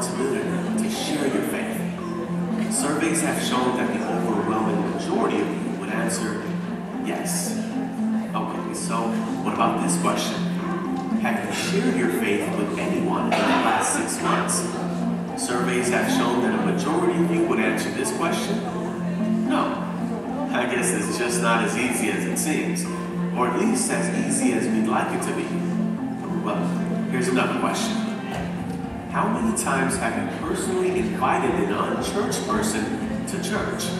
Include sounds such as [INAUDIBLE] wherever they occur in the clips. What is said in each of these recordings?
responsibility to share your faith. Surveys have shown that the overwhelming majority of you would answer yes. Okay, so what about this question? Have you shared your faith with anyone in the last six months? Surveys have shown that a majority of you would answer this question no. I guess it's just not as easy as it seems, or at least as easy as we'd like it to be. Well, here's another question. How many times have you personally invited an unchurched person to church?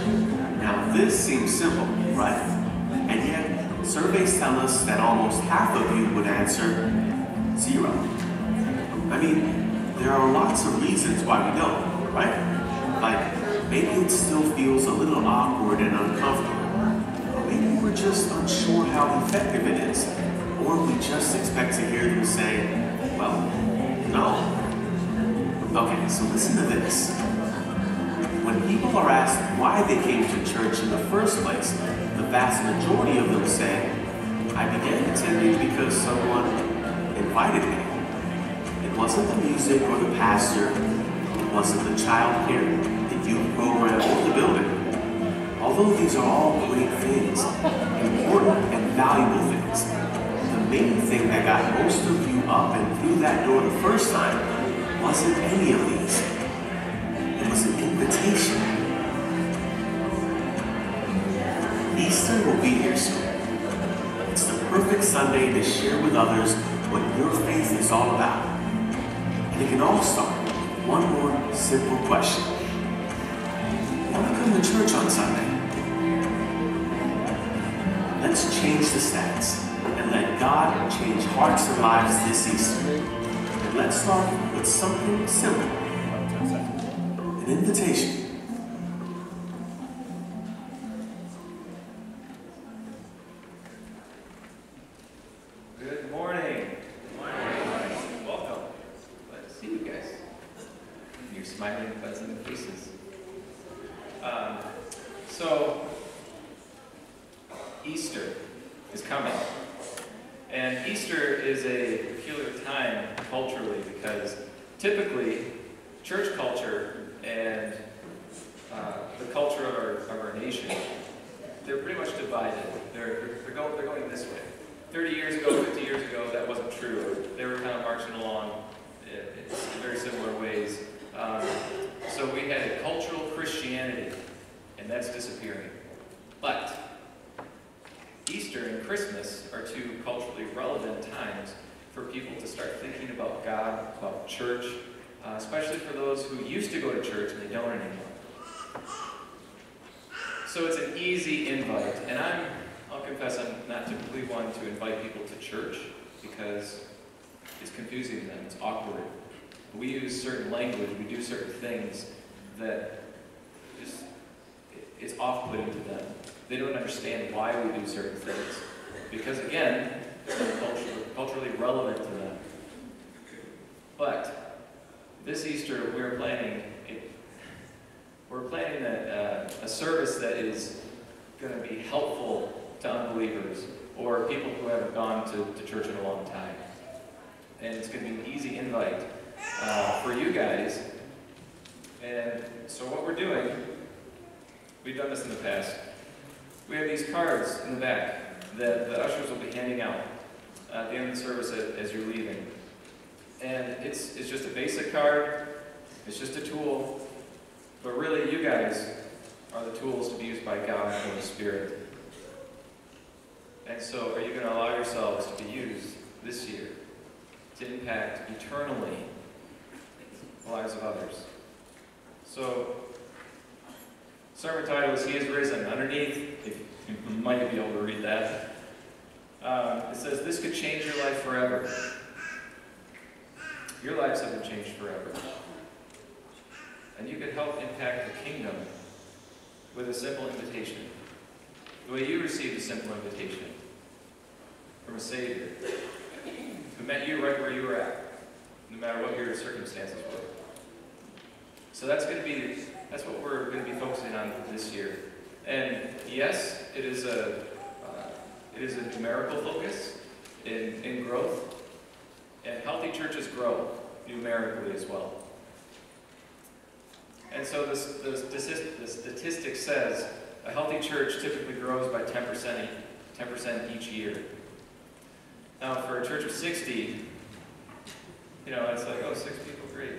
Now, this seems simple, right? And yet, surveys tell us that almost half of you would answer zero. I mean, there are lots of reasons why we don't, right? Like, maybe it still feels a little awkward and uncomfortable. Or maybe we're just unsure how effective it is. Or we just expect to hear them say, well, no. So listen to this. When people are asked why they came to church in the first place, the vast majority of them say, I began attending because someone invited me. It wasn't the music or the pastor, it wasn't the child care, the youth program, or the building. Although these are all great things, important and valuable things, the main thing that got most of you up and through that door the first time wasn't any of these. It was an invitation. Easter will be here soon. It's the perfect Sunday to share with others what your faith is all about. And it can all start with one more simple question. Why come to church on Sunday? Let's change the stats and let God change hearts and lives this Easter. Let's start with something simple. An invitation. Typically church culture and uh, the culture of our, of our nation, they're pretty much divided. They're, they're, go, they're going this way. 30 years ago, 50 years ago, that wasn't true. They were kind of marching along in, in very similar ways. Um, so we had a cultural Christianity, and that's disappearing. But Easter and Christmas are two culturally relevant times for people to start thinking about God, about church, uh, especially for those who used to go to church and they don't anymore. So it's an easy invite, and I'm I'll confess I'm not typically one to invite people to church because it's confusing them, it's awkward. We use certain language, we do certain things that just, it's off-putting to them. They don't understand why we do certain things. Because again, culturally, culturally relevant to them. But this Easter, we're planning a, we're planning a, a, a service that is going to be helpful to unbelievers or people who haven't gone to, to church in a long time. And it's going to be an easy invite uh, for you guys. And so what we're doing, we've done this in the past. We have these cards in the back that the ushers will be handing out at the end of the service as you're leaving. And it's, it's just a basic card, it's just a tool, but really you guys are the tools to be used by God and the Spirit and so, are you going to allow yourselves to be used this year to impact eternally the lives of others? So, sermon title is He is Risen. Underneath, if you might be able to read that, um, it says, This could change your life forever. Your lives have been changed forever. And you could help impact the kingdom with a simple invitation. The way you received a simple invitation from a Savior who met you right where you were at, no matter what your circumstances were. So that's going to be, that's what we're going to be focusing on this year. And yes, it is a, it is a numerical focus in, in growth, and healthy churches grow numerically as well. And so this, the, the statistic says a healthy church typically grows by 10%, 10% each year. Now, for a church of 60, you know, it's like, oh, six people, great.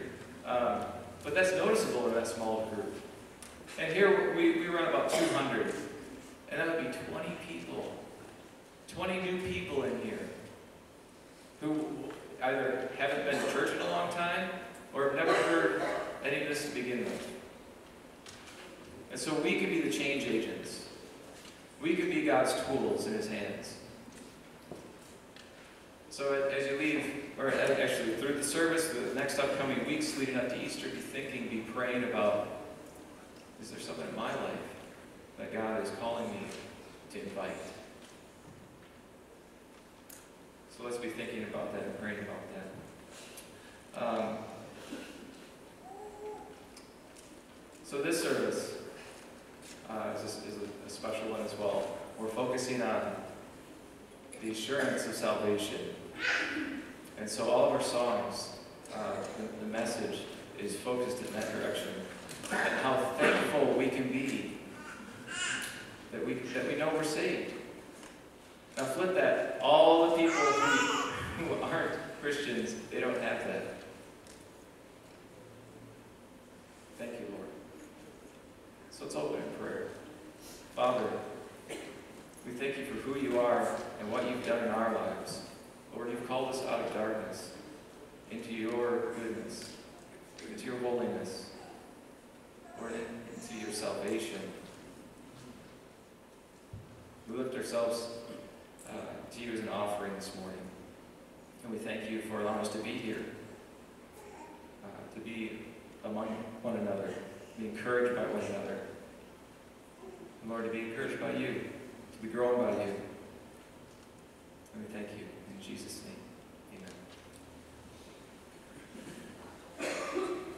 Um, but that's noticeable in that small group. And here we, we run about 200. And that would be 20 people. 20 new people in here who either haven't been to church in a long time or have never heard any of this to begin with. And so we can be the change agents. We can be God's tools in his hands. So as you leave, or actually through the service, the next upcoming weeks leading up to Easter, be thinking, be praying about, is there something in my life that God is calling me to invite? So let's be thinking about that and praying about that. Um, so this service uh, is, a, is a, special one as well. We're focusing on the assurance of salvation. And so all of our songs, uh, the, the, message is focused in that direction. And how thankful we can be that we, that we know we're saved. Now flip that. All the people who, [LAUGHS] who aren't Christians, they don't have that. Thank you, Lord. So let's open in prayer. Father, we thank you for who you are and what you've done in our lives. Lord, you've called us out of darkness into your goodness, into your holiness, Lord, into your salvation. We lift ourselves uh, to you as an offering this morning. And we thank you for allowing us to be here, uh, to be among one another, be encouraged by one another. And Lord, to be encouraged by you, to be grown by you. And we thank you. In Jesus' name. basis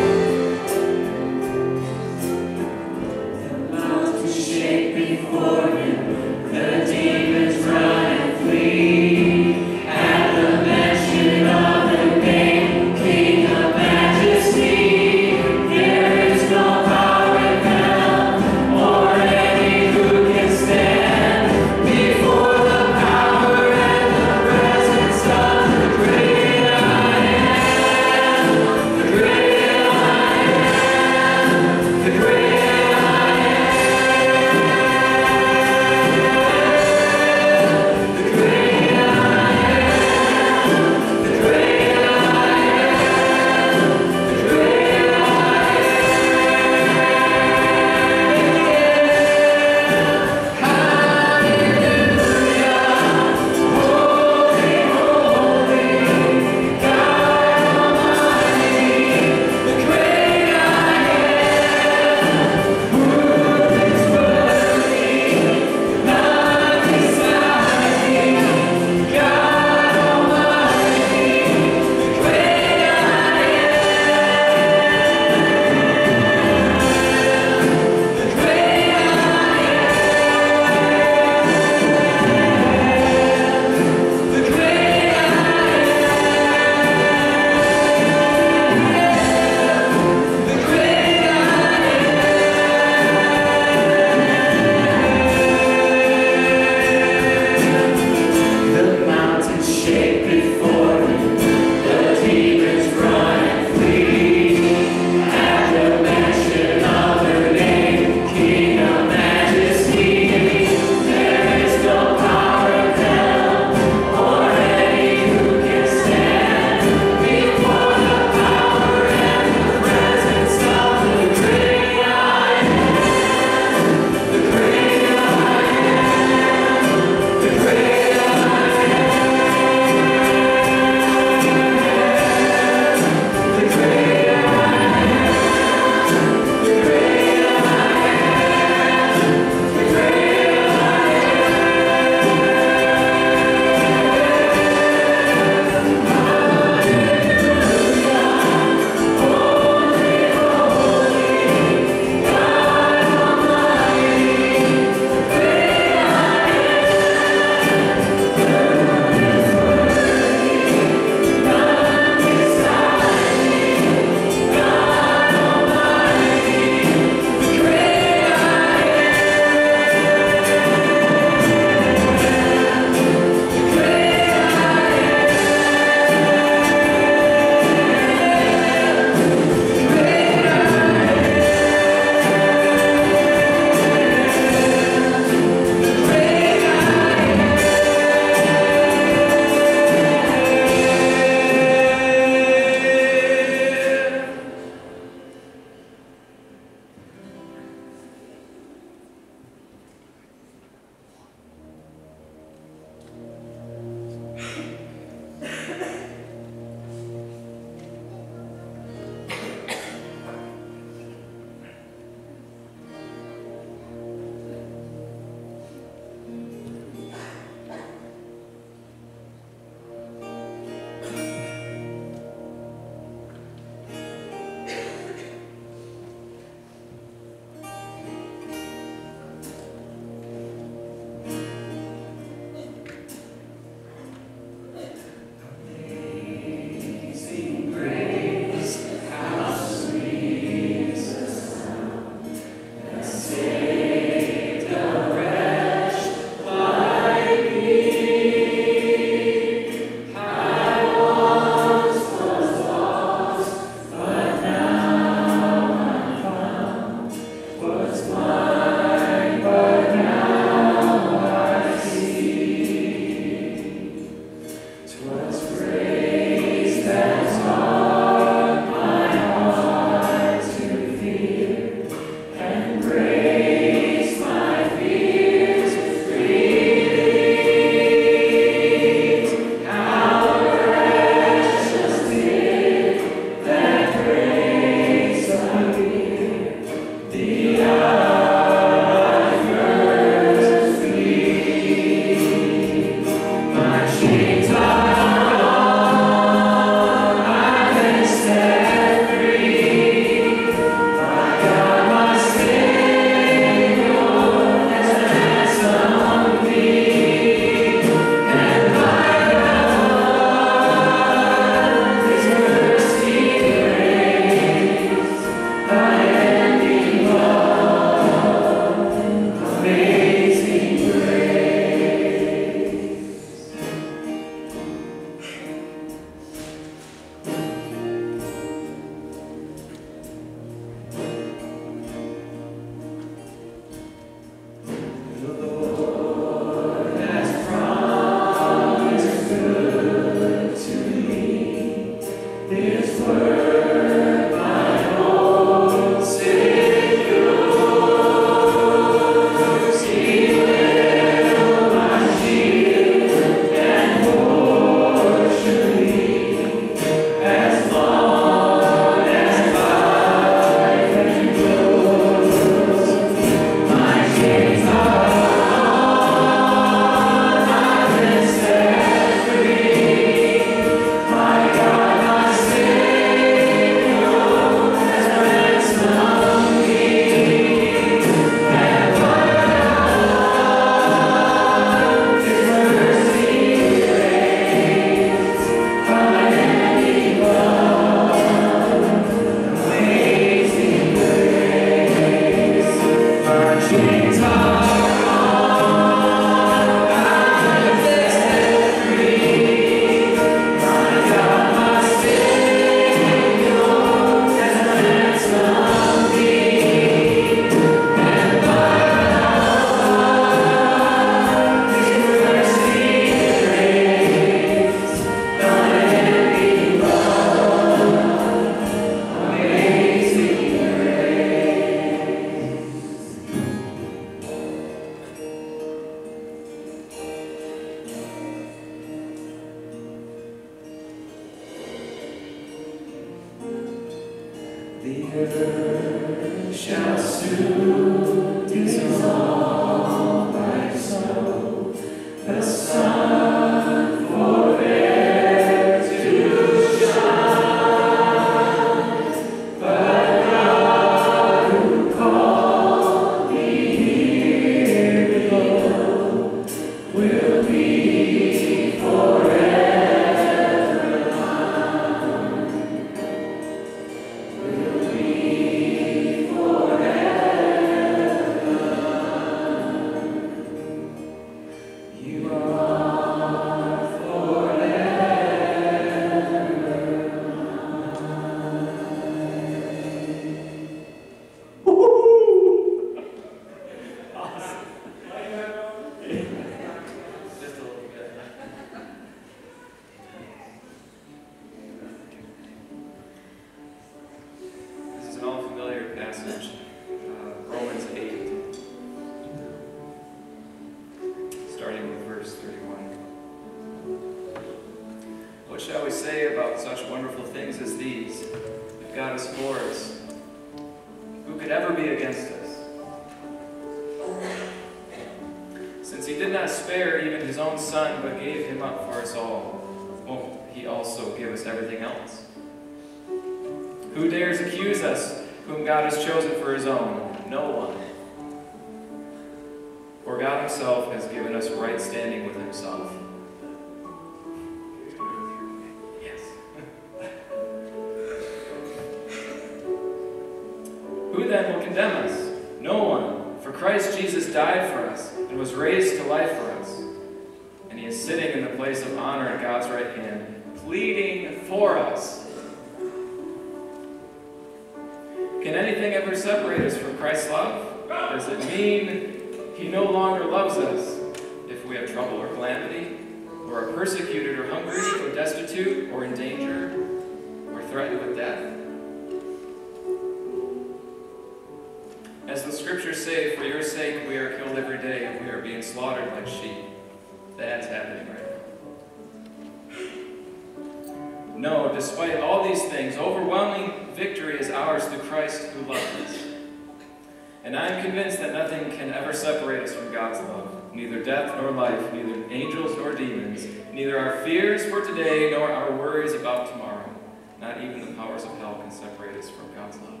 hell can separate us from God's love.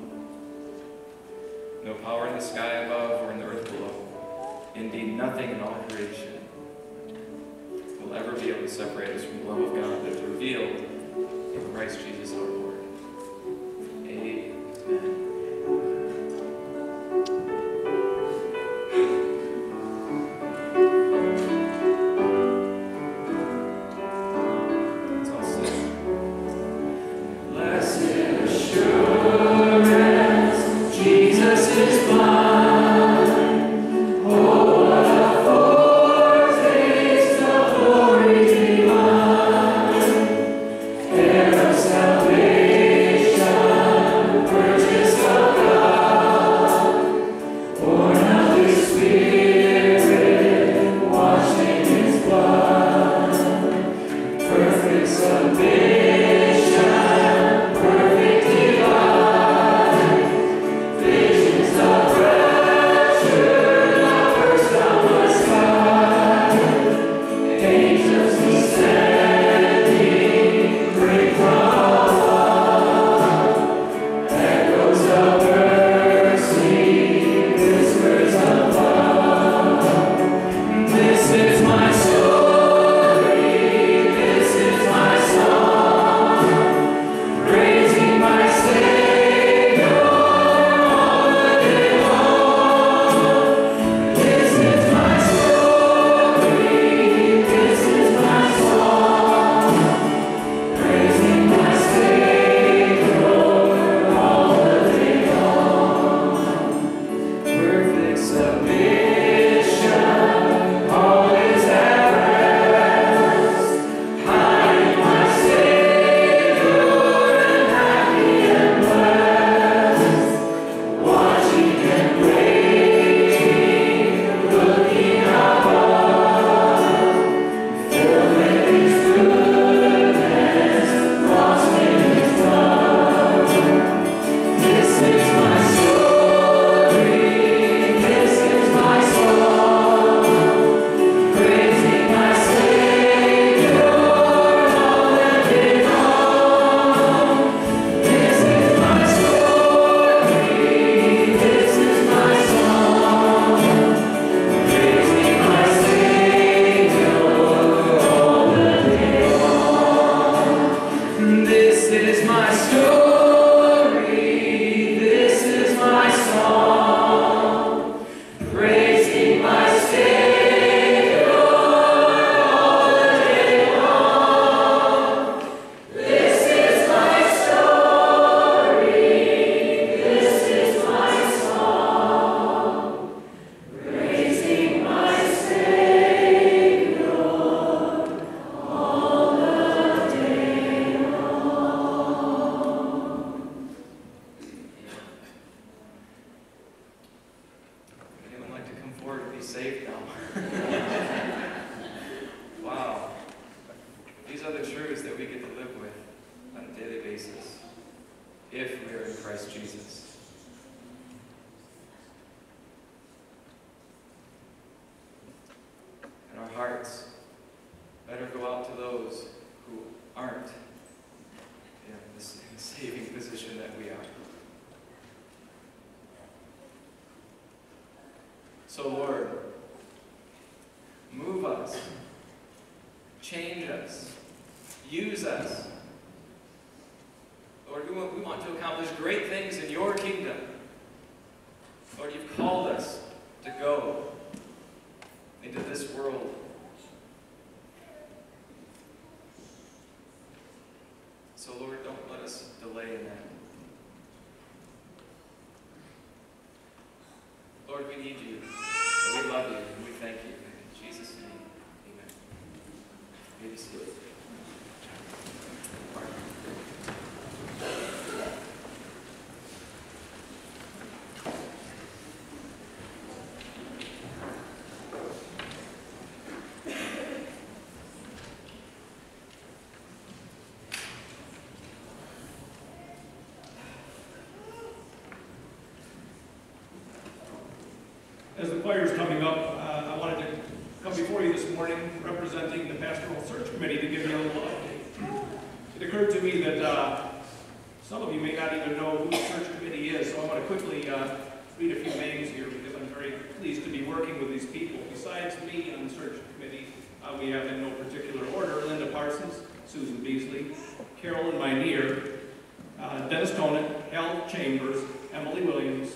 No power in the sky above or in the earth below. Indeed, nothing in all creation will ever be able to separate us from the love of God that's revealed in Christ Jesus our Lord. We need you. And we love you and we thank you. In Jesus' name, amen. You may be seated. As the choir is coming up, uh, I wanted to come before you this morning representing the Pastoral Search Committee to give you a little update. It occurred to me that uh, some of you may not even know who the search committee is, so I want to quickly uh, read a few names here because I'm very pleased to be working with these people. Besides me on the search committee, uh, we have in no particular order Linda Parsons, Susan Beasley, Carolyn Minear, uh, Dennis Conant, Hal Chambers, Emily Williams,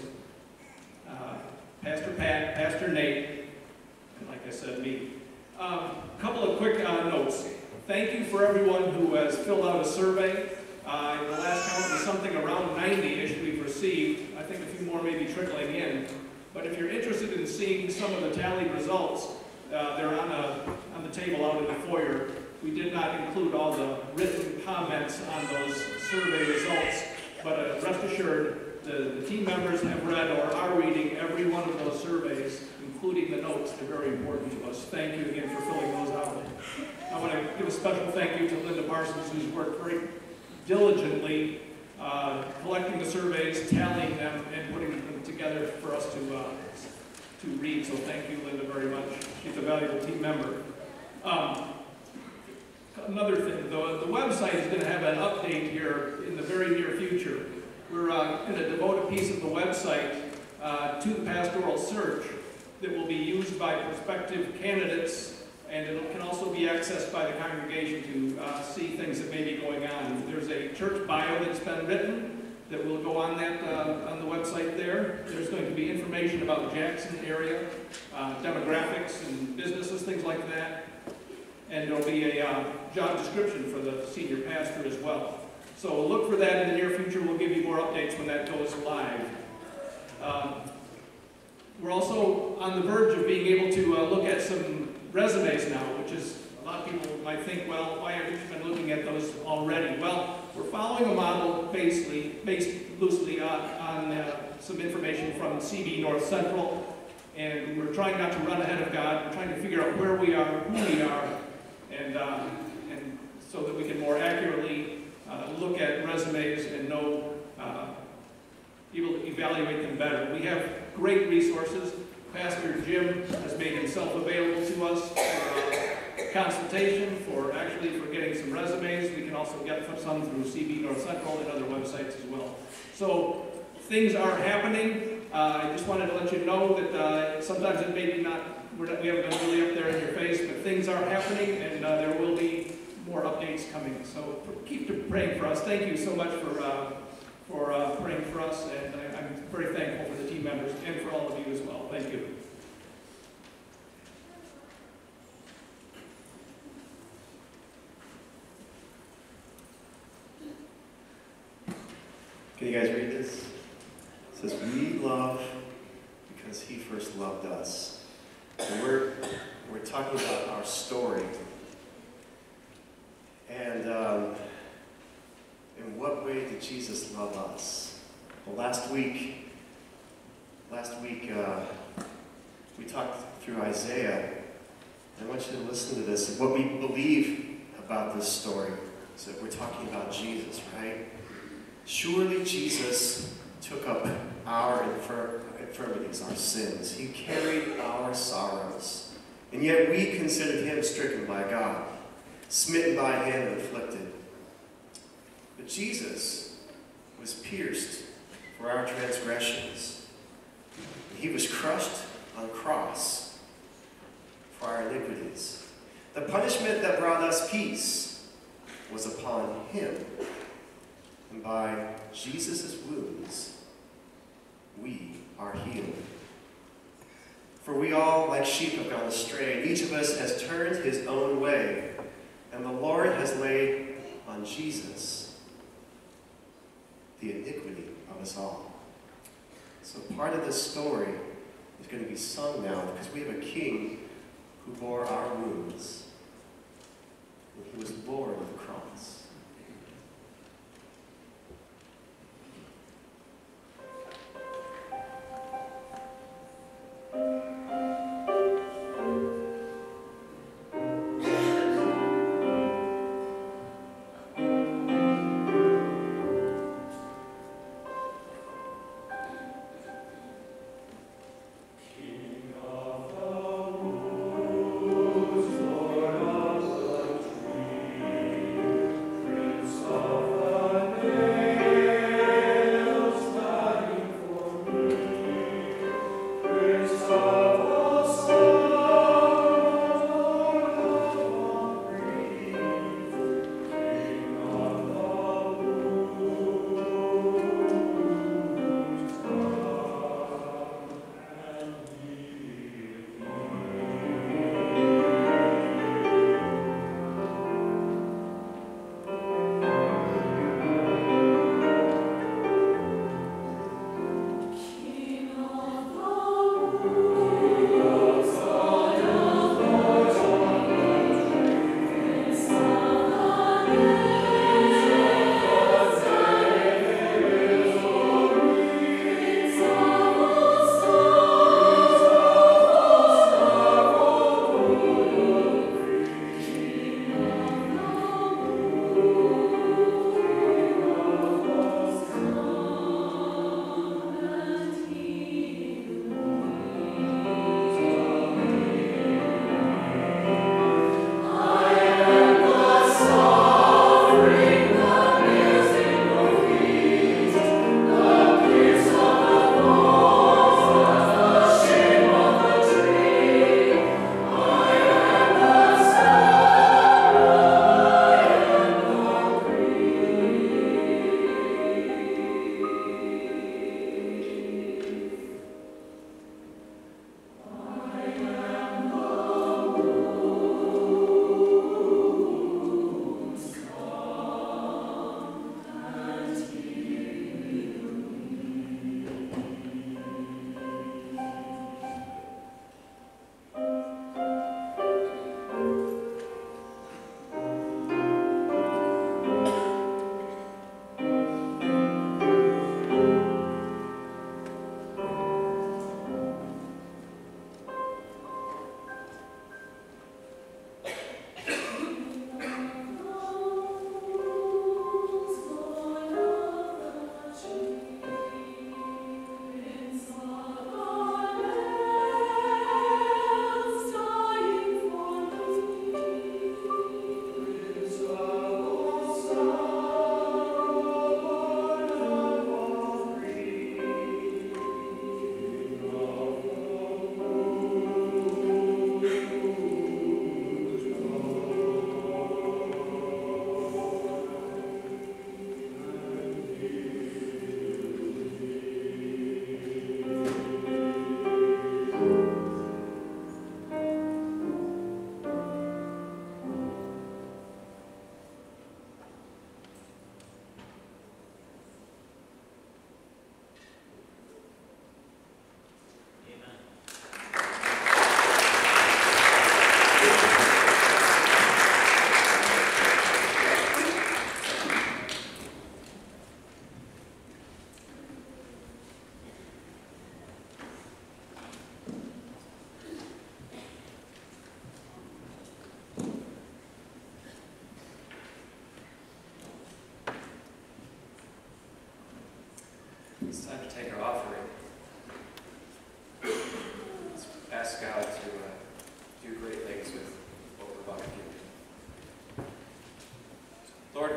Pastor Pat, Pastor Nate, and like I said, me. A um, couple of quick uh, notes. Thank you for everyone who has filled out a survey. Uh, the last count was something around 90-ish we've received. I think a few more may be trickling in. But if you're interested in seeing some of the tallied results, uh, they're on, a, on the table out in the foyer. We did not include all the written comments on those survey results, but uh, rest assured, the, the team members have read or are reading every one of those surveys, including the notes. They're very important to us. Thank you again for filling those out. I want to give a special thank you to Linda Parsons, who's worked very diligently uh, collecting the surveys, tallying them, and putting them together for us to, uh, to read. So thank you, Linda, very much. She's a valuable team member. Um, another thing, the, the website is going to have an update here in the very near future. We're uh, going to devote a piece of the website uh, to the pastoral search that will be used by prospective candidates and it can also be accessed by the congregation to uh, see things that may be going on. There's a church bio that's been written that will go on that uh, on the website there. There's going to be information about the Jackson area, uh, demographics and businesses, things like that. And there'll be a uh, job description for the senior pastor as well. So look for that in the near future. We'll give you more updates when that goes live. Um, we're also on the verge of being able to uh, look at some resumes now, which is, a lot of people might think, well, why haven't you been looking at those already? Well, we're following a model basically, based loosely on, on uh, some information from CB North Central, and we're trying not to run ahead of God. We're trying to figure out where we are, who we are, and, uh, and so that we can more accurately look at resumes and know, uh, able to evaluate them better. We have great resources. Pastor Jim has made himself available to us for uh, consultation, for actually for getting some resumes. We can also get some through CB North Central and other websites as well. So things are happening. Uh, I just wanted to let you know that uh, sometimes it may be not, not, we haven't been really up there in your face, but things are happening and uh, there will be more updates coming. So keep praying for us. Thank you so much for, uh, for uh, praying for us and I, I'm very thankful for the team members and for all of you as well. Thank you. Can you guys read this? It says, We love because he first loved us. And we're, we're talking about our story. And um, in what way did Jesus love us? Well, last week, last week uh, we talked through Isaiah. I want you to listen to this, what we believe about this story. So we're talking about Jesus, right? Surely Jesus took up our infir- infirmities, our sins. He carried our sorrows. And yet we considered him stricken by God, smitten by him and afflicted. But Jesus was pierced for our transgressions. He was crushed on cross for our iniquities. The punishment that brought us peace was upon him. And by Jesus' wounds, we are healed. For we all, like sheep, have gone astray, and each of us has turned his own way, and the Lord has laid on Jesus the iniquity of us all. So part of this story is going to be sung now because we have a king who bore our wounds. He was born on the cross.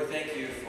Thank you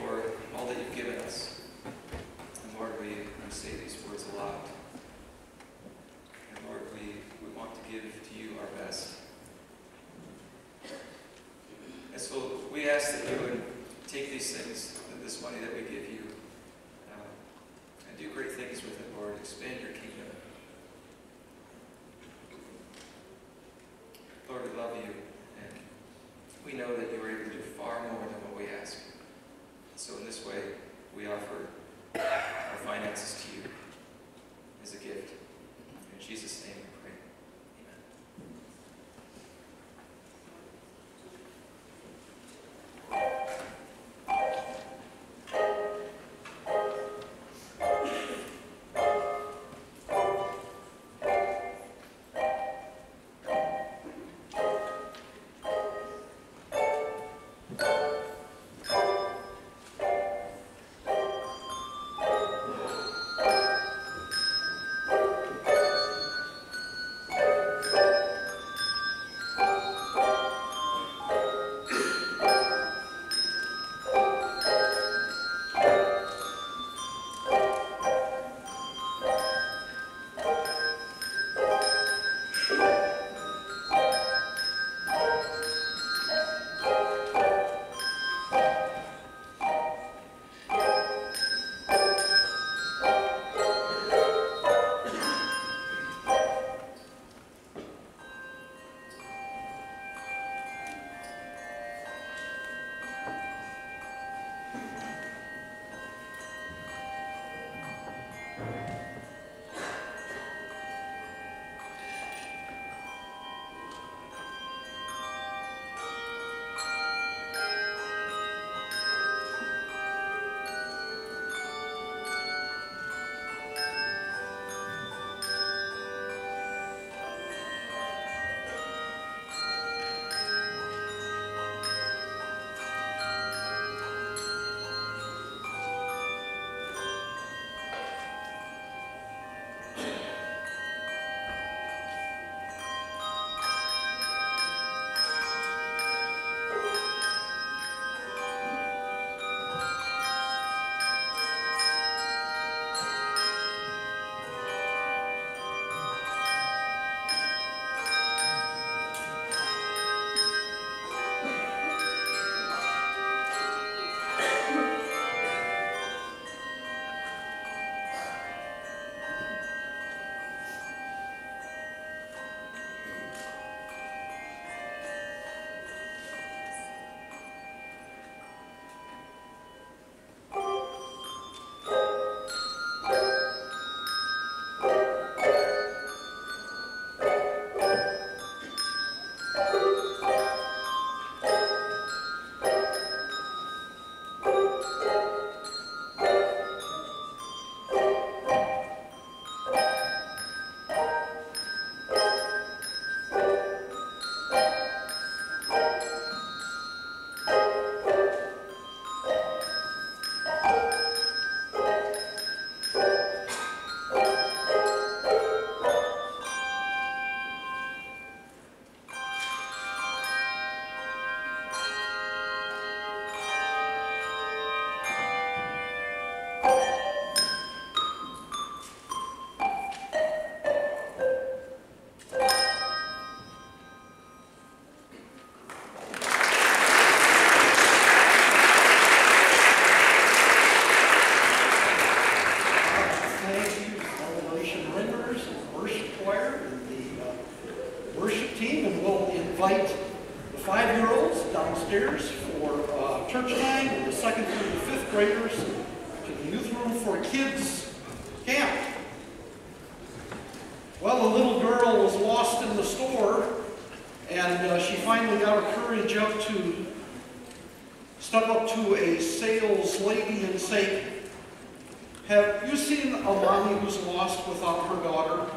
have you seen a mommy who's lost without her daughter?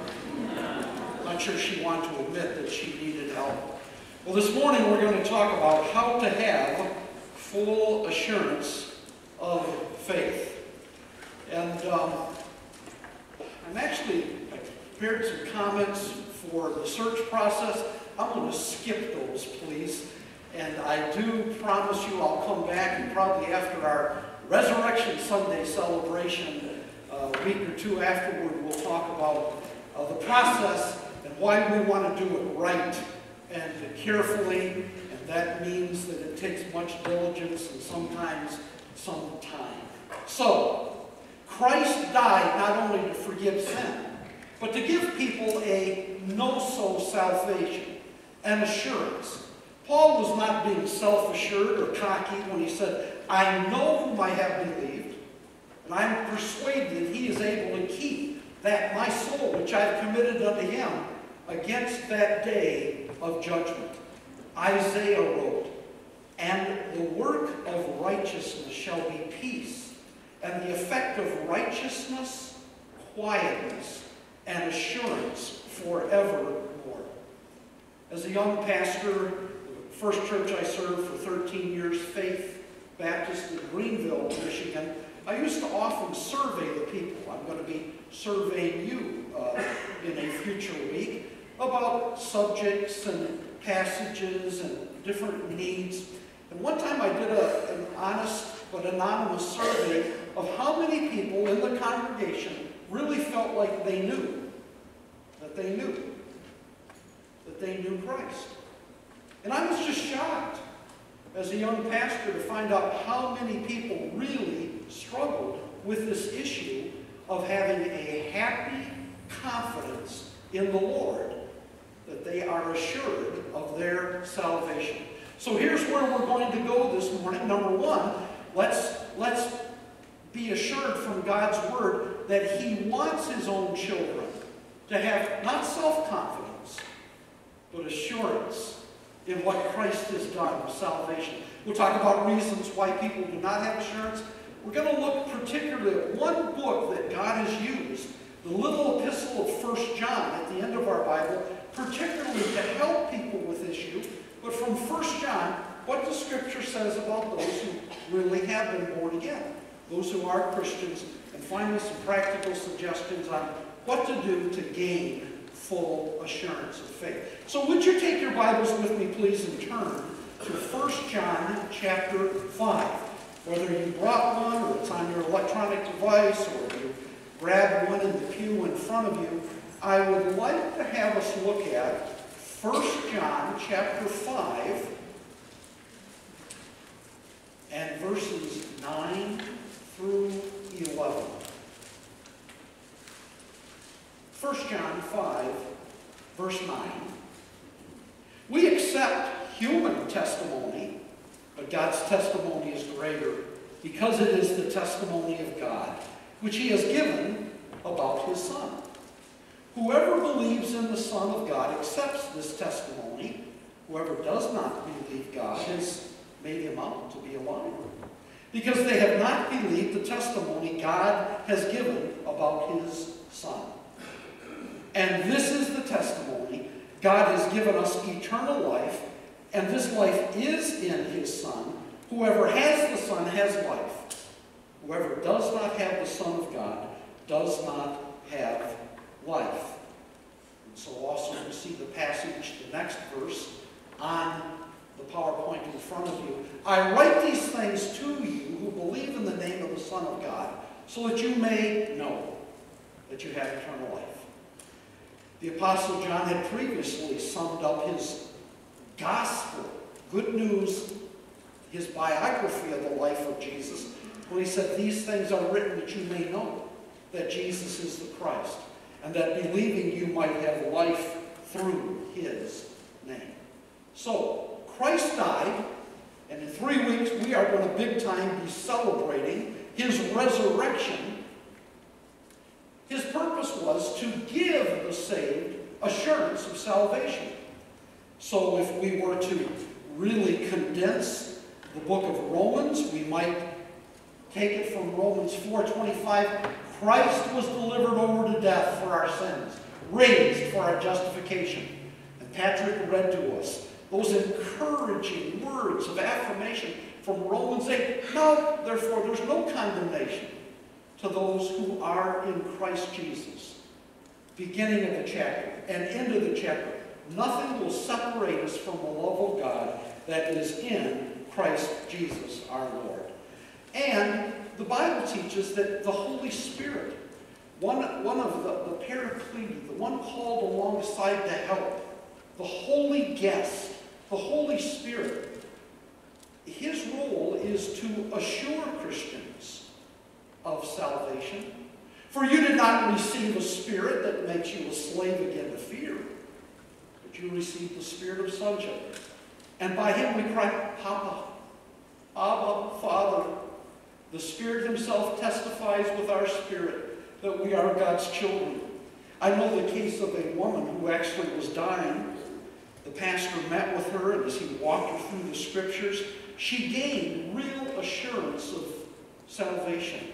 Not sure she wanted to admit that she needed help. Well, this morning we're going to talk about how to have full assurance of faith. And um, I'm actually prepared some comments for the search process. I'm going to skip those, please. And I do promise you I'll come back and probably after our Resurrection Sunday celebration, a week or two afterward, we'll talk about uh, the process and why we want to do it right and carefully. And that means that it takes much diligence and sometimes some time. So, Christ died not only to forgive sin, but to give people a know-so salvation and assurance. Paul was not being self-assured or cocky when he said, I know whom I have believed, and I am persuaded that he is able to keep that my soul which I have committed unto him against that day of judgment. Isaiah wrote, And the work of righteousness shall be peace, and the effect of righteousness, quietness, and assurance forevermore. As a young pastor, first church I served for 13 years, Faith Baptist in Greenville, Michigan, I used to often survey the people. I'm going to be surveying you uh, in a future week about subjects and passages and different needs. And one time I did a, an honest but anonymous survey of how many people in the congregation really felt like they knew, that they knew, that they knew Christ. And I was just shocked as a young pastor to find out how many people really struggled with this issue of having a happy confidence in the Lord that they are assured of their salvation. So here's where we're going to go this morning. Number one, let's, let's be assured from God's Word that He wants His own children to have not self-confidence, but assurance in what Christ has done with salvation. We'll talk about reasons why people do not have assurance. We're going to look particularly at one book that God has used, the little epistle of 1 John at the end of our Bible, particularly to help people with issue. But from 1 John, what the Scripture says about those who really have been born again, those who are Christians, and finally some practical suggestions on what to do to gain full assurance of faith. So would you take your Bibles with me, please, and turn to 1 John chapter 5. Whether you brought one, or it's on your electronic device, or you grabbed one in the pew in front of you, I would like to have us look at 1 John chapter 5 and verses 9 through 11. 1 John 5, verse 9. We accept human testimony, but God's testimony is greater because it is the testimony of God, which he has given about his Son. Whoever believes in the Son of God accepts this testimony. Whoever does not believe God has made him out to be a liar. Because they have not believed the testimony God has given about his Son. And this is the testimony God has given us eternal life, and this life is in his Son. Whoever has the Son has life. Whoever does not have the Son of God does not have life. And so also you see the passage, the next verse, on the PowerPoint in front of you. I write these things to you who believe in the name of the Son of God, so that you may know that you have eternal life. The Apostle John had previously summed up his gospel, good news, his biography of the life of Jesus, when he said, These things are written that you may know that Jesus is the Christ, and that believing you might have life through his name. So, Christ died, and in three weeks we are going to big time be celebrating his resurrection his purpose was to give the saved assurance of salvation. So if we were to really condense the book of Romans, we might take it from Romans 4.25. Christ was delivered over to death for our sins, raised for our justification. And Patrick read to us those encouraging words of affirmation from Romans 8. Now, therefore, there's no condemnation to those who are in Christ Jesus. beginning of the chapter and end of the chapter. Nothing will separate us from the love of God that is in Christ Jesus our Lord. And the Bible teaches that the Holy Spirit, one, one of the, the paraclete, the one called alongside to help, the holy guest, the Holy Spirit, his role is to assure Christians of salvation. For you did not receive a spirit that makes you a slave again to fear, you received the spirit of sonship. And by him we cry, Papa, Abba, Father. The Spirit himself testifies with our spirit that we are God's children. I know the case of a woman who actually was dying. The pastor met with her, and as he walked her through the scriptures, she gained real assurance of salvation.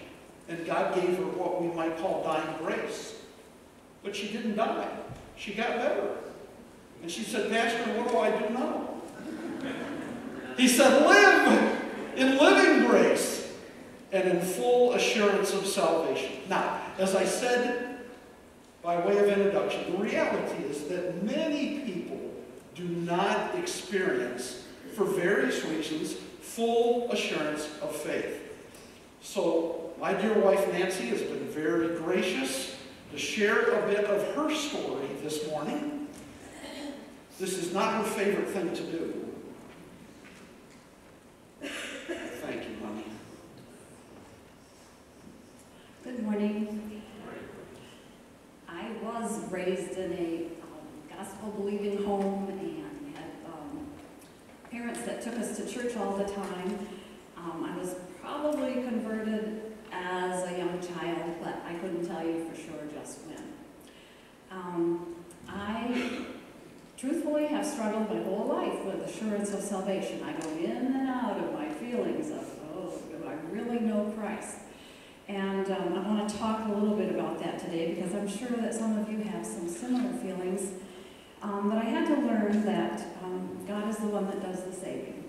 And God gave her what we might call dying grace. But she didn't die. She got better. And she said, Pastor, what do I do now? He said, live in living grace and in full assurance of salvation. Now, as I said by way of introduction, the reality is that many people do not experience, for various reasons, full assurance of faith. So, my dear wife Nancy has been very gracious to share a bit of her story this morning. This is not her favorite thing to do. Thank you, honey. Good morning. I was raised in a um, gospel-believing home and had um, parents that took us to church all the time. Um, I was probably converted as a young child, but I couldn't tell you for sure just when. Um, I truthfully have struggled my whole life with assurance of salvation. I go in and out of my feelings of, oh, do I really know Christ? And um, I want to talk a little bit about that today because I'm sure that some of you have some similar feelings. Um, but I had to learn that um, God is the one that does the saving.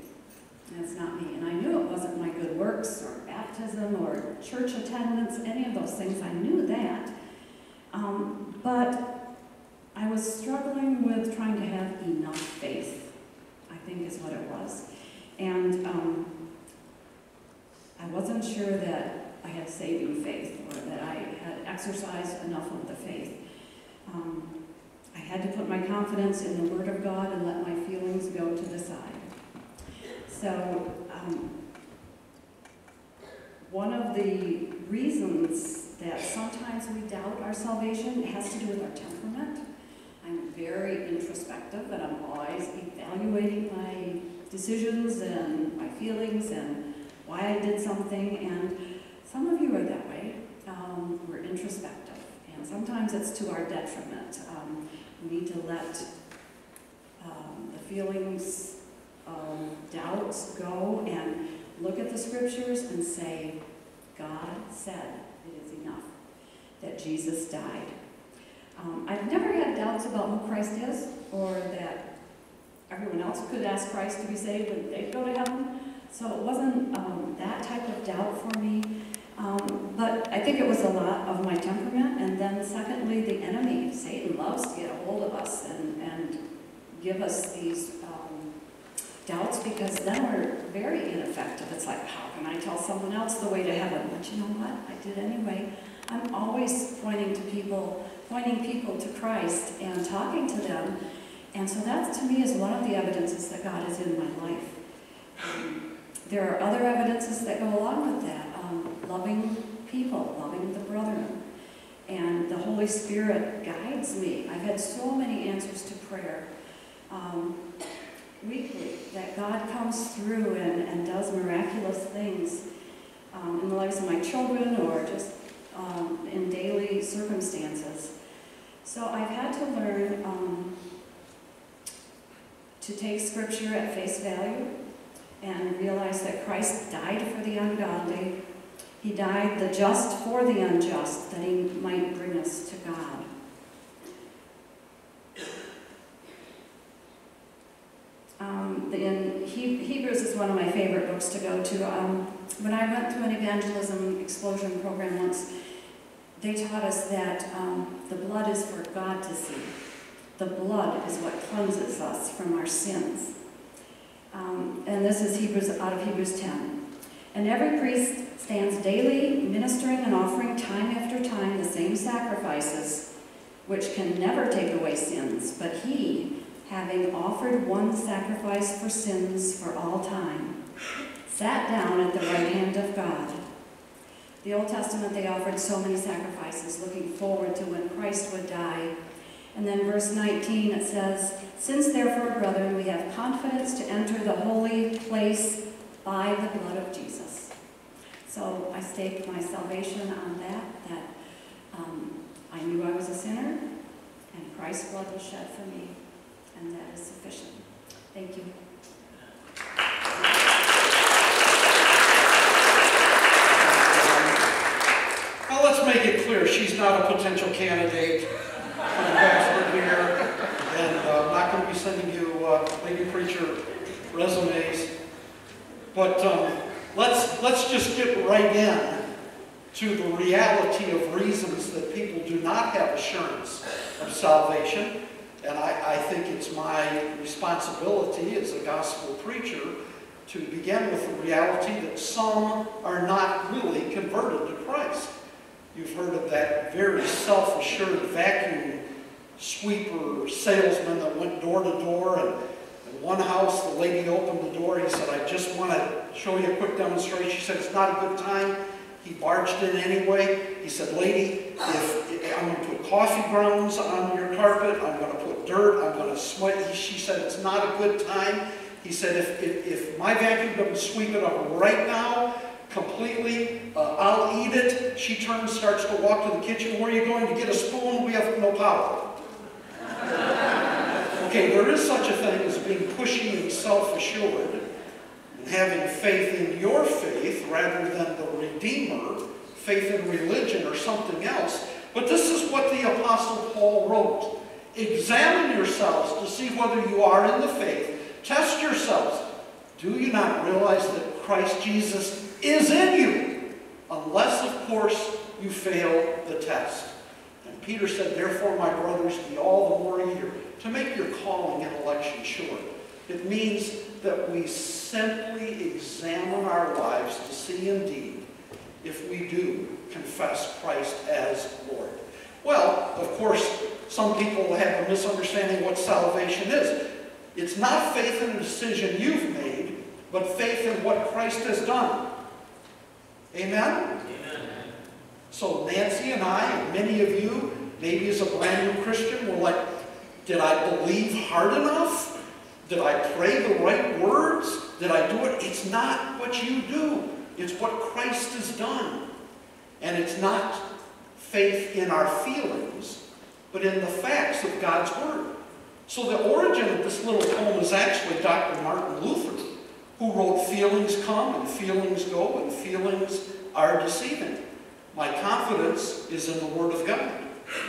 That's not me. And I knew it wasn't my good works or baptism or church attendance, any of those things. I knew that. Um, but I was struggling with trying to have enough faith, I think is what it was. And um, I wasn't sure that I had saving faith or that I had exercised enough of the faith. Um, I had to put my confidence in the Word of God and let my feelings go to the side. So, um, one of the reasons that sometimes we doubt our salvation has to do with our temperament. I'm very introspective and I'm always evaluating my decisions and my feelings and why I did something. And some of you are that way. Um, we're introspective. And sometimes it's to our detriment. Um, we need to let um, the feelings of doubts go and look at the scriptures and say, God said it is enough that Jesus died. Um, I've never had doubts about who Christ is or that everyone else could ask Christ to be saved and they'd go to heaven. So it wasn't um, that type of doubt for me. Um, but I think it was a lot of my temperament. And then secondly, the enemy, Satan, loves to get a hold of us and, and give us these um, doubts because then we're very ineffective. It's like, how can I tell someone else the way to heaven? But you know what? I did anyway. I'm always pointing to people, pointing people to Christ and talking to them. And so that, to me, is one of the evidences that God is in my life. There are other evidences that go along with that. Um, loving people, loving the brethren. And the Holy Spirit guides me. I've had so many answers to prayer um, weekly that God comes through and, and does miraculous things um, in the lives of my children or just um, in daily circumstances. So I've had to learn um, to take Scripture at face value and realize that Christ died for the ungodly. He died the just for the unjust, that he might bring us to God. Um, in he Hebrews is one of my favorite books to go to. Um, when I went through an evangelism explosion program once, they taught us that um, the blood is for God to see. The blood is what cleanses us from our sins. Um, and this is Hebrews out of Hebrews 10. And every priest stands daily ministering and offering time after time the same sacrifices, which can never take away sins. But he, having offered one sacrifice for sins for all time, sat down at the right hand of God. The Old Testament, they offered so many sacrifices, looking forward to when Christ would die. And then verse 19, it says, Since therefore, brethren, we have confidence to enter the holy place by the blood of Jesus. So I stake my salvation on that, that um, I knew I was a sinner, and Christ's blood was shed for me, and that is sufficient. Thank you. Well, let's make it not a potential candidate for the pastor here, and uh, I'm not going to be sending you uh, lady preacher resumes. But um, let's, let's just get right in to the reality of reasons that people do not have assurance of salvation. And I, I think it's my responsibility as a gospel preacher to begin with the reality that some are not really converted to Christ. You've heard of that very self-assured vacuum sweeper salesman that went door to door and in one house the lady opened the door. He said, I just want to show you a quick demonstration. She said, it's not a good time. He barged in anyway. He said, lady, if, I'm going to put coffee grounds on your carpet, I'm going to put dirt, I'm going to sweat. She said, it's not a good time. He said, if, if, if my vacuum doesn't sweep it up right now, completely. Uh, I'll eat it. She turns, starts to walk to the kitchen. Where are you going to get a spoon? We have no power. okay, there is such a thing as being pushy and self-assured and having faith in your faith rather than the Redeemer, faith in religion or something else. But this is what the Apostle Paul wrote. Examine yourselves to see whether you are in the faith. Test yourselves. Do you not realize that Christ Jesus is in you, unless, of course, you fail the test. And Peter said, Therefore, my brothers, be all the more eager to make your calling and election sure. It means that we simply examine our lives to see indeed if we do confess Christ as Lord. Well, of course, some people have a misunderstanding what salvation is. It's not faith in a decision you've made, but faith in what Christ has done. Amen? Amen? So Nancy and I, and many of you, maybe as a brand new Christian, were like, did I believe hard enough? Did I pray the right words? Did I do it? It's not what you do. It's what Christ has done. And it's not faith in our feelings, but in the facts of God's Word. So the origin of this little poem is actually Dr. Martin Luther who wrote Feelings Come and Feelings Go and Feelings Are Deceiving. My confidence is in the Word of God.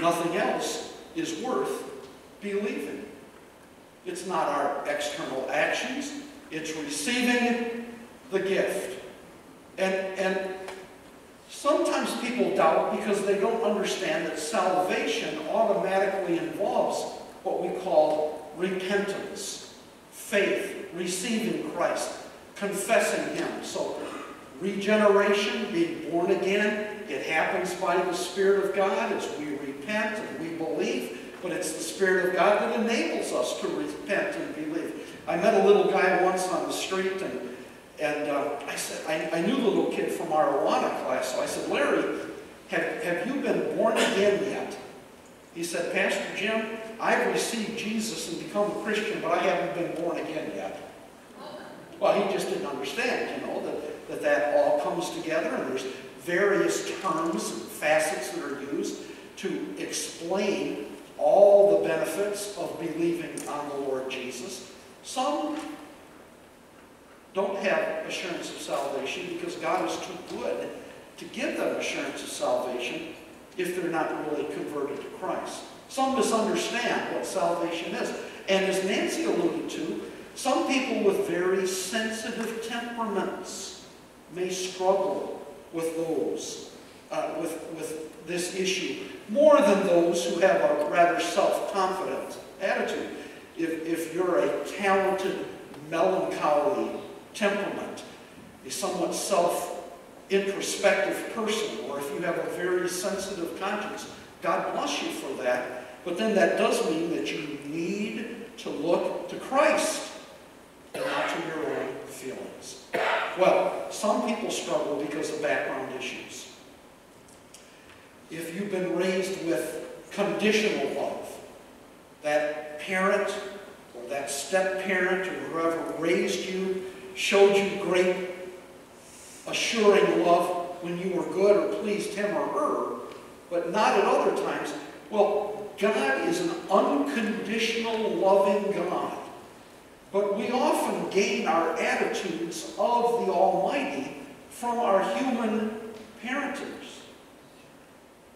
Nothing else is worth believing. It's not our external actions, it's receiving the gift. And, and sometimes people doubt because they don't understand that salvation automatically involves what we call repentance, faith, receiving Christ, confessing Him. So, regeneration, being born again, it happens by the Spirit of God as we repent and we believe, but it's the Spirit of God that enables us to repent and believe. I met a little guy once on the street, and, and uh, I said, I, I knew the little kid from our Awana class, so I said, Larry, have, have you been born again yet? He said, Pastor Jim, I've received Jesus and become a Christian, but I haven't been born again yet. Well, he just didn't understand, you know, that that, that all comes together and there's various terms and facets that are used to explain all the benefits of believing on the Lord Jesus. Some don't have assurance of salvation because God is too good to give them assurance of salvation if they're not really converted to Christ. Some misunderstand what salvation is. And as Nancy alluded to, some people with very sensitive temperaments may struggle with those, uh, with, with this issue more than those who have a rather self-confident attitude. If, if you're a talented, melancholy temperament, a somewhat self-introspective person, or if you have a very sensitive conscience, God bless you for that. But then that does mean that you need to look to Christ and not to your own feelings. Well, some people struggle because of background issues. If you've been raised with conditional love, that parent or that step-parent or whoever raised you showed you great assuring love when you were good or pleased him or her, but not at other times, well, God is an unconditional loving God. But we often gain our attitudes of the Almighty from our human parenters.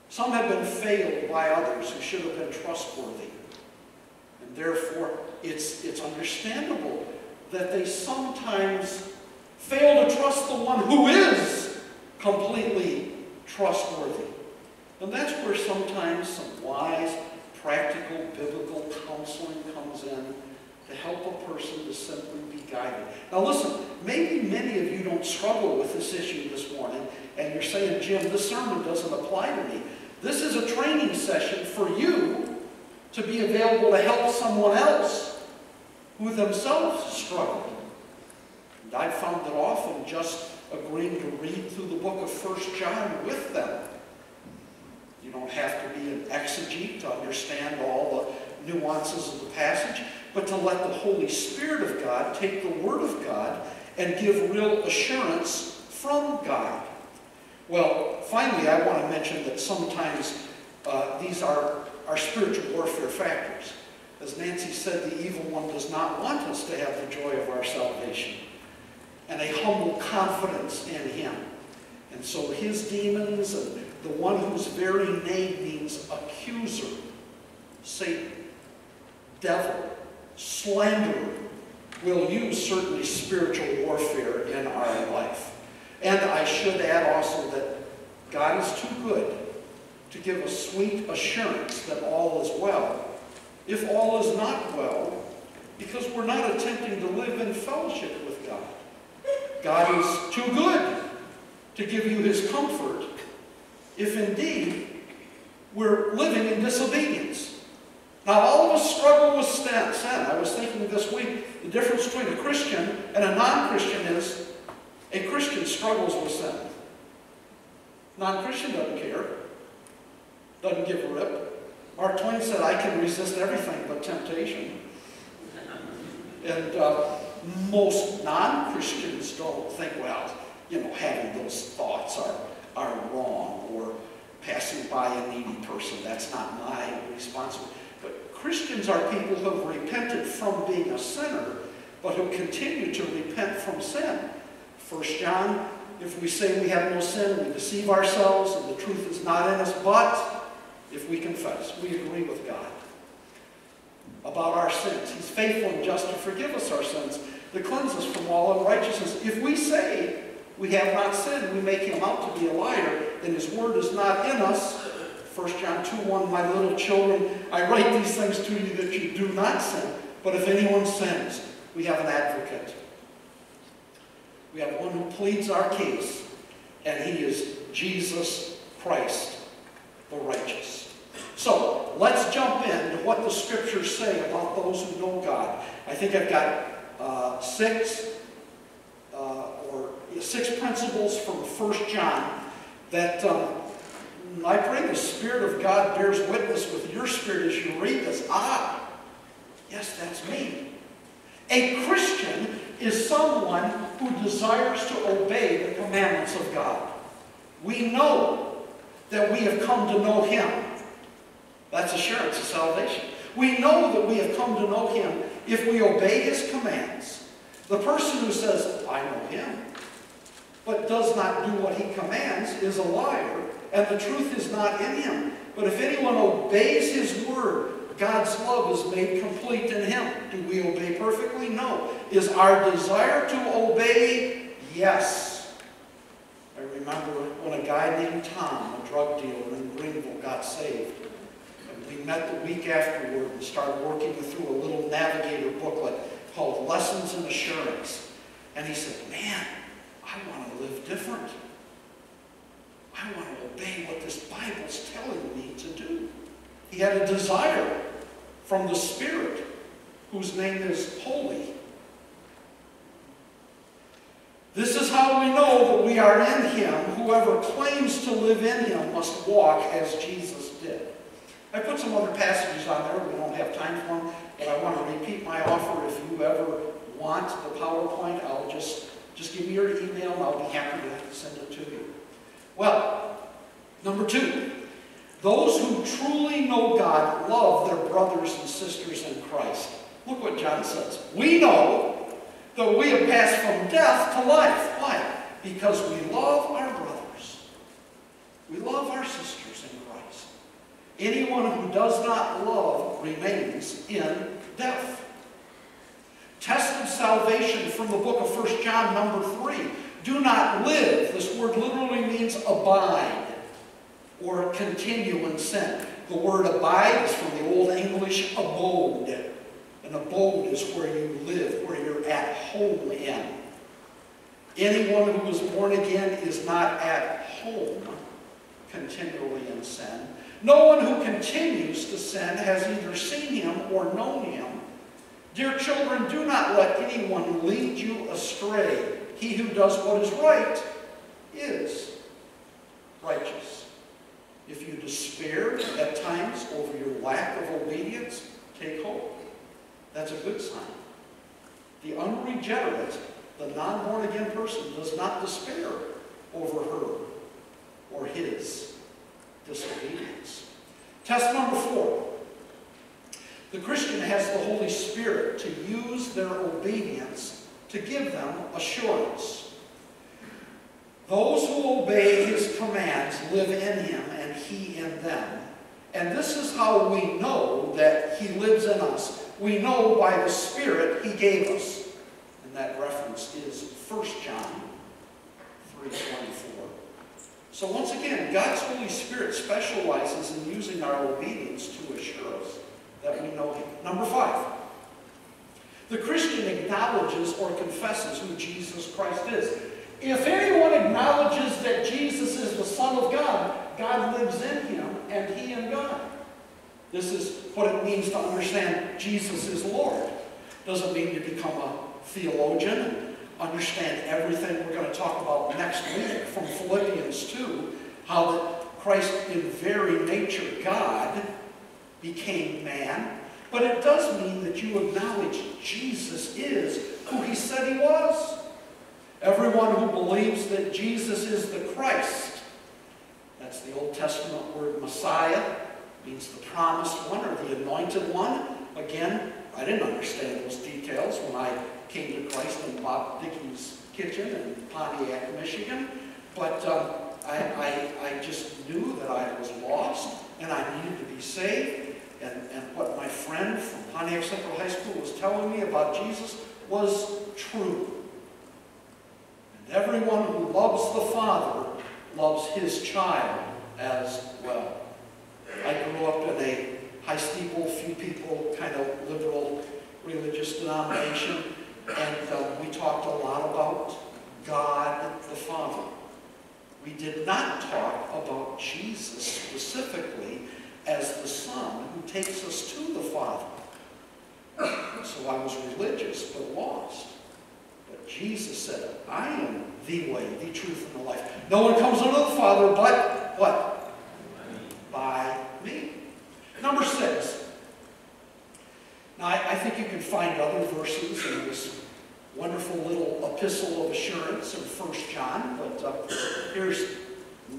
Some have been failed by others who should have been trustworthy. And therefore, it's, it's understandable that they sometimes fail to trust the one who is completely trustworthy. And that's where sometimes some wise, practical, biblical counseling comes in to help a person to simply be guided. Now listen, maybe many of you don't struggle with this issue this morning, and you're saying, Jim, this sermon doesn't apply to me. This is a training session for you to be available to help someone else who themselves struggle. And I've found that often just agreeing to read through the book of First John with them. You don't have to be an exegete to understand all the nuances of the passage, but to let the Holy Spirit of God take the Word of God and give real assurance from God. Well, finally, I want to mention that sometimes uh, these are, are spiritual warfare factors. As Nancy said, the evil one does not want us to have the joy of our salvation and a humble confidence in him. And so his demons and the one whose very name means accuser, Satan, devil, slanderer, will use certainly spiritual warfare in our life. And I should add also that God is too good to give a sweet assurance that all is well. If all is not well, because we're not attempting to live in fellowship with God. God is too good to give you his comfort if indeed we're living in disobedience. Now, all of us struggle with sin. I was thinking this week, the difference between a Christian and a non-Christian is a Christian struggles with sin. Non-Christian doesn't care, doesn't give a rip. Mark Twain said, I can resist everything but temptation. And uh, most non-Christians don't think, well, you know, having those thoughts are, are wrong or passing by a needy person, that's not my responsibility. Christians are people who have repented from being a sinner, but who continue to repent from sin. First John, if we say we have no sin, we deceive ourselves, and the truth is not in us, but if we confess, we agree with God about our sins. He's faithful and just to forgive us our sins, to cleanse us from all unrighteousness. If we say we have not sinned, we make him out to be a liar, and his word is not in us. 1 John 2, 1, My little children, I write these things to you that you do not sin. But if anyone sins, we have an advocate we have one who pleads our case, and he is Jesus Christ, the righteous. So, let's jump into what the scriptures say about those who know God. I think I've got uh, six uh, or six principles from 1 John that um, I pray the Spirit of God bears witness with your spirit as you read this. Ah, yes, that's me. A Christian is someone who desires to obey the commandments of God. We know that we have come to know Him. That's assurance of salvation. We know that we have come to know Him if we obey His commands. The person who says, I know Him, but does not do what He commands is a liar, and the truth is not in him. But if anyone obeys His word, God's love is made complete in him. Do we obey perfectly? No. Is our desire to obey? Yes. I remember when a guy named Tom, a drug dealer in Greenville, got saved. And we met the week afterward and started working through a little navigator booklet called Lessons in Assurance. And he said, man, I want to live different. I want to obey what this Bible's telling me to do. He had a desire from the Spirit, whose name is holy. This is how we know that we are in him. Whoever claims to live in him must walk as Jesus did. I put some other passages on there. We don't have time for them, but I want to repeat my offer. If you ever want the PowerPoint, I'll just, just give me your email and I'll be happy to send it to you. Well, number two, those who truly know God love their brothers and sisters in Christ. Look what John says. We know that we have passed from death to life. Why? Because we love our brothers. We love our sisters in Christ. Anyone who does not love remains in death. Test of salvation from the book of 1 John number 3. Do not live. This word literally means abide or continue in sin. The word abide is from the Old English abode. An abode is where you live, where you're at home in. Anyone who is born again is not at home continually in sin. No one who continues to sin has either seen him or known him. Dear children, do not let anyone lead you astray. He who does what is right is righteous. If you despair at times over your lack of obedience, take hope. That's a good sign. The unregenerate, the non-born again person, does not despair over her or his disobedience. Test number four. The Christian has the Holy Spirit to use their obedience to give them assurance. Those who obey his commands live in him and he in them. And this is how we know that he lives in us. We know by the Spirit he gave us. And that reference is 1 John 3.24. So once again, God's Holy Spirit specializes in using our obedience to assure us that we know him. Number five. The Christian acknowledges or confesses who Jesus Christ is. If anyone acknowledges that Jesus is the Son of God, God lives in him and he in God. This is what it means to understand Jesus is Lord. Doesn't mean you become a theologian and understand everything we're going to talk about next week from Philippians 2, how that Christ in very nature God became man. But it does mean that you acknowledge Jesus is who he said he was. Everyone who believes that Jesus is the Christ, that's the Old Testament word Messiah, means the promised one or the anointed one. Again, I didn't understand those details when I came to Christ in Bob Dickey's kitchen in Pontiac, Michigan. But um, I, I, I just knew that I was lost and I needed to be saved. And, and what my friend from Pontiac Central High School was telling me about Jesus was true. And everyone who loves the Father loves his child as well. I grew up in a high steeple, few people, kind of liberal religious denomination, and uh, we talked a lot about God the Father. We did not talk about Jesus specifically as the Son who takes us to the Father. So I was religious but lost. But Jesus said, I am the way, the truth, and the life. No one comes unto the Father but what? By me. Number six. Now, I, I think you can find other verses in this wonderful little epistle of assurance in 1 John, but uh, here's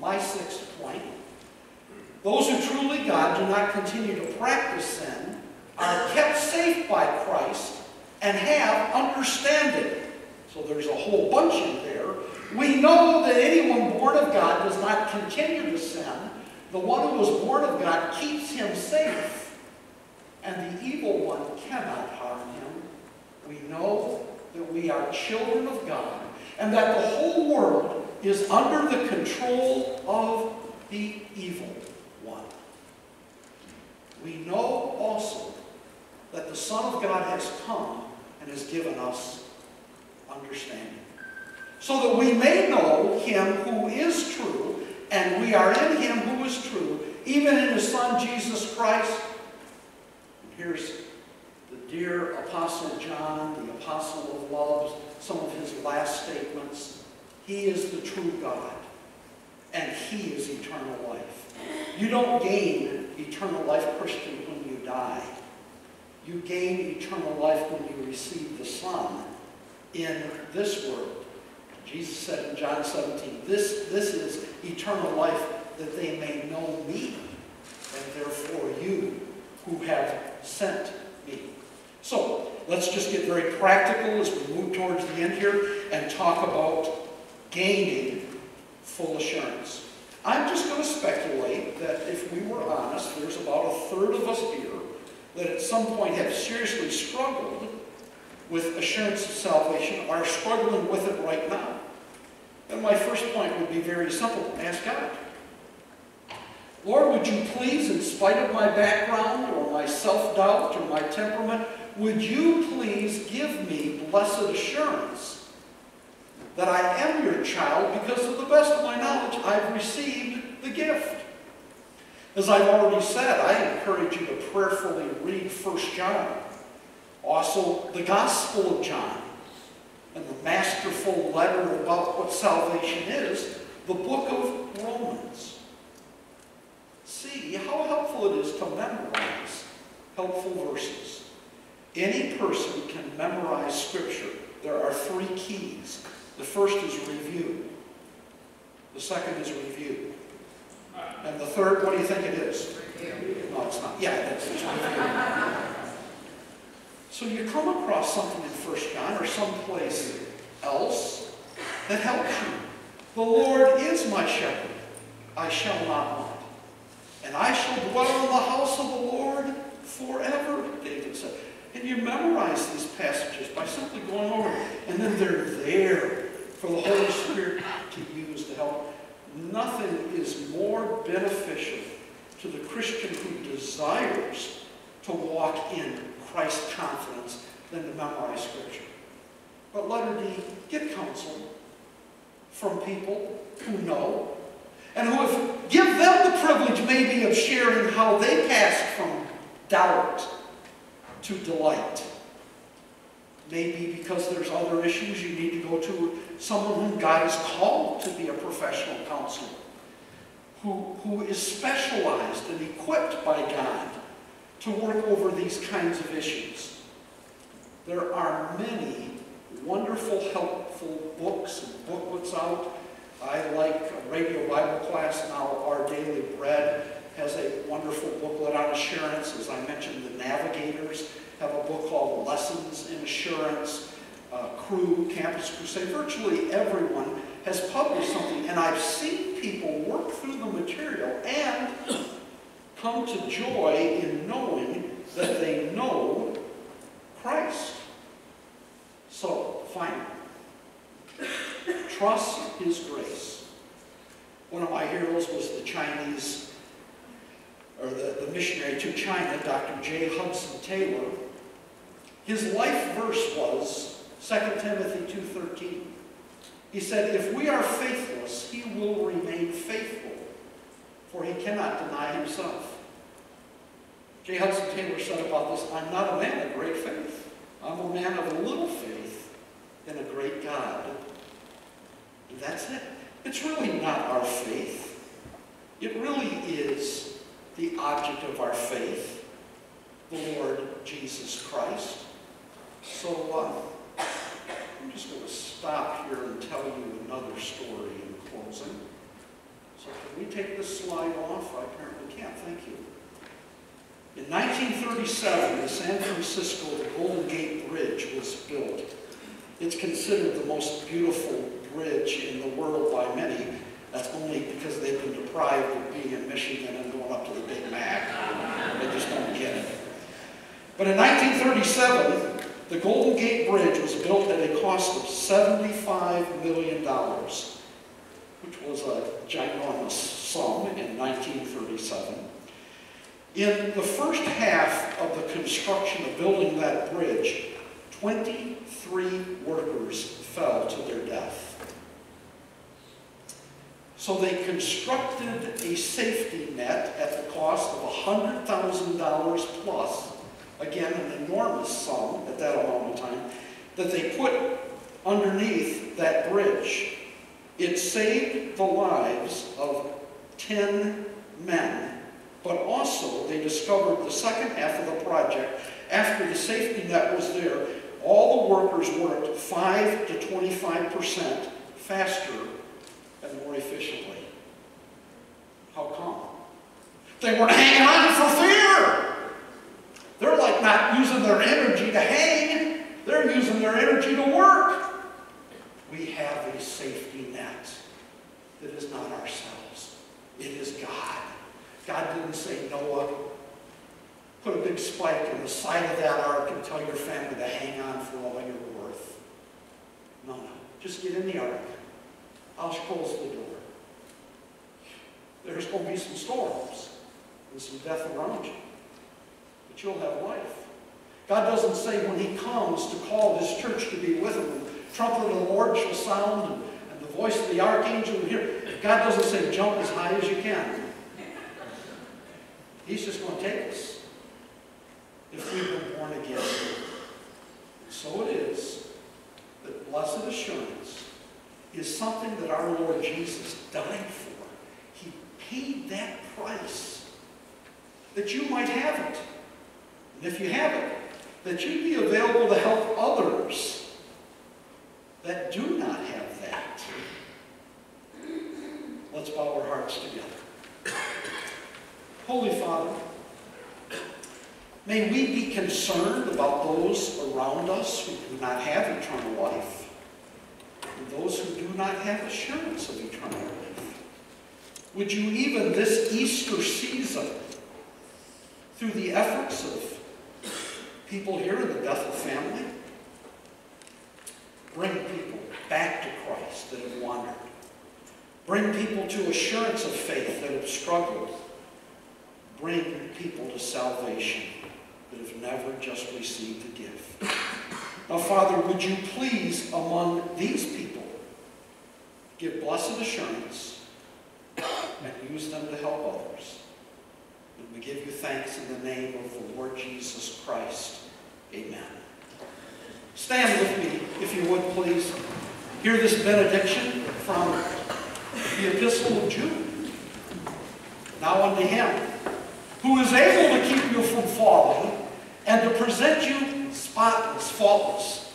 my sixth point. Those who truly God do not continue to practice sin are kept safe by Christ and have understanding. So there's a whole bunch in there. We know that anyone born of God does not continue to sin. The one who was born of God keeps him safe, and the evil one cannot harm him. We know that we are children of God, and that the whole world is under the control of the evil. We know also that the Son of God has come and has given us understanding. So that we may know him who is true, and we are in him who is true, even in his Son Jesus Christ. And here's the dear Apostle John, the Apostle of Love, some of his last statements. He is the true God, and he is eternal life. You don't gain eternal life, Christian, when you die. You gain eternal life when you receive the Son in this world. Jesus said in John 17, this, this is eternal life, that they may know me, and therefore you who have sent me. So, let's just get very practical as we move towards the end here and talk about gaining full assurance. I'm just going to speculate that if we were honest, there's about a third of us here that at some point have seriously struggled with assurance of salvation are struggling with it right now. And my first point would be very simple. Ask God. Lord, would you please, in spite of my background or my self-doubt or my temperament, would you please give me blessed assurance that I am your child because to the best of my knowledge I've received the gift. As I've already said, I encourage you to prayerfully read 1 John, also the Gospel of John, and the masterful letter about what salvation is, the book of Romans. See how helpful it is to memorize helpful verses. Any person can memorize Scripture. There are three keys. The first is review. The second is review. And the third, what do you think it is? No, it's not. Yeah, it's, it's review. So you come across something in 1 John or someplace else that helps you. The Lord is my shepherd. I shall not want. And I shall dwell in the house of the Lord forever, David said. And you memorize these passages by simply going over them. And then they're there for the Holy Spirit to use to help. Nothing is more beneficial to the Christian who desires to walk in Christ's confidence than to memorize Scripture. But letter D, get counsel from people who know and who have give them the privilege maybe of sharing how they passed from doubt to delight. Maybe because there's other issues you need to go to someone whom God has called to be a professional counselor, who, who is specialized and equipped by God to work over these kinds of issues. There are many wonderful, helpful books and booklets out. I like Radio Bible Class now, Our Daily Bread has a wonderful booklet on assurance. As I mentioned, the Navigators have a book called Lessons in Assurance. Uh, Cru, Campus Crusade, virtually everyone has published something. And I've seen people work through the material and come to joy in knowing that they know Christ. So, finally, trust His grace. One of my heroes was the Chinese, or the, the missionary to China, Dr. J. Hudson Taylor. His life verse was 2 Timothy 2.13. He said, if we are faithless, he will remain faithful, for he cannot deny himself. J. Hudson Taylor said about this, I'm not a man of great faith. I'm a man of a little faith in a great God. And that's it. It's really not our faith. It really is the object of our faith, the Lord Jesus Christ. So uh, I'm just going to stop here and tell you another story in closing. So can we take this slide off? I apparently can't. Thank you. In 1937, the San Francisco Golden Gate Bridge was built. It's considered the most beautiful bridge in the world by many. That's only because they've been deprived of being in Michigan and going up to the Big Mac. They just don't get it. But in 1937, the Golden Gate Bridge was built at a cost of $75 million. which was a ginormous sum in 1937. In the first half of the construction of building that bridge, 23 workers fell to their death. So they constructed a safety net at the cost of $100,000 plus, again, an enormous sum at that amount of time, that they put underneath that bridge. It saved the lives of 10 men, but also they discovered the second half of the project, after the safety net was there, all the workers worked 5 to 25% faster more efficiently. How come? They weren't hanging on for fear. They're like not using their energy to hang, they're using their energy to work. We have a safety net that is not ourselves, it is God. God didn't say, Noah, put a big spike in the side of that ark and tell your family to hang on for all you're worth. No, no. Just get in the ark. I'll close the door. There's going to be some storms and some death around you, but you'll have life. God doesn't say when He comes to call His church to be with Him, the trumpet of the Lord shall sound and, and the voice of the archangel will hear. God doesn't say jump as high as you can. He's just going to take us if we've been born again. So it is that blessed assurance is something that our Lord Jesus died for. He paid that price that you might have it. And if you have it, that you'd be available to help others that do not have that. Let's bow our hearts together. Holy Father, may we be concerned about those around us who do not have eternal life those who do not have assurance of eternal life. Would you even this Easter season, through the efforts of people here in the Bethel family, bring people back to Christ that have wandered. Bring people to assurance of faith that have struggled. Bring people to salvation that have never just received the gift. Now, Father, would you please, among these people, give blessed assurance and use them to help others. And we give you thanks in the name of the Lord Jesus Christ. Amen. Stand with me, if you would, please. Hear this benediction from the Epistle of Jude. Now unto him who is able to keep you from falling and to present you spotless, faultless,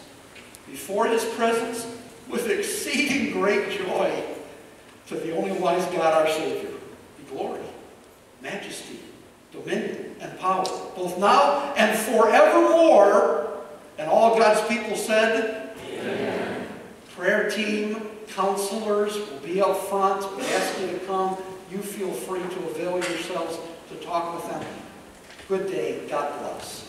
before his presence with exceeding great joy to the only wise God our Savior, be glory, majesty, dominion, and power, both now and forevermore. And all God's people said, Amen. Prayer team, counselors will be up front. We ask you to come. You feel free to avail yourselves to talk with them. Good day. God bless.